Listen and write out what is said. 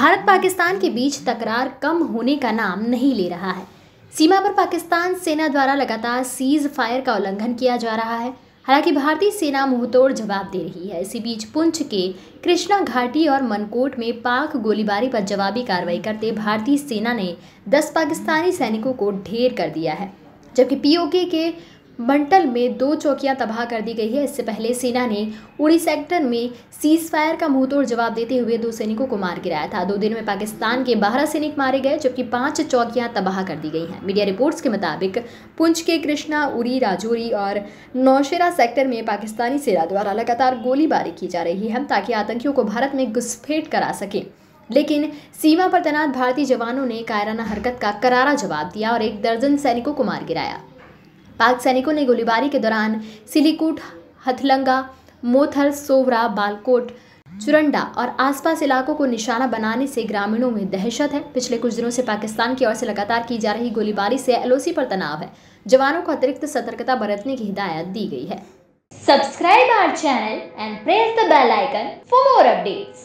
भारत पाकिस्तान के बीच तकरार कम होने का नाम नहीं ले रहा है। सीमा पर पाकिस्तान सेना द्वारा लगातार सीज फायर का उल्लंघन किया जा रहा है। हालाँकि भारतीय सेना मुंहतोड़ जवाब दे रही है। इसी बीच पुंछ के कृष्णा घाटी और मनकोट में पाक गोलीबारी पर जवाबी कार्रवाई करते भारतीय सेना ने 10 पाकिस्तानी सैनिकों को ढेर कर दिया है, जबकि पीओके के बंटल में दो चौकियाँ तबाह कर दी गई है। इससे पहले सेना ने उड़ी सेक्टर में सीज फायर का मुंहतोड़ जवाब देते हुए दो सैनिकों को मार गिराया था। दो दिन में पाकिस्तान के बारह सैनिक मारे गए, जबकि पाँच चौकियाँ तबाह कर दी गई हैं। मीडिया रिपोर्ट्स के मुताबिक, पुंछ के कृष्णा उड़ी राजौरी और नौशेरा सेक्टर में पाकिस्तानी सेना द्वारा लगातार गोलीबारी की जा रही है ताकि आतंकियों को भारत में घुसपैठ करा सके। लेकिन सीमा पर तैनात भारतीय जवानों ने कायराना हरकत का करारा जवाब दिया और एक दर्जन सैनिकों को मार गिराया। पाक सैनिकों ने गोलीबारी के दौरान सिलीकूट, हथलंगा, मोथल, सोवरा, बालकोट, चुरंडा और आसपास इलाकों को निशाना बनाने से ग्रामीणों में दहशत है। पिछले कुछ दिनों से पाकिस्तान की ओर से लगातार की जा रही गोलीबारी से एलओसी पर तनाव है। जवानों को अतिरिक्त सतर्कता बरतने की हिदायत दी गई है। Subscribe our channel and press the bell icon for more updates.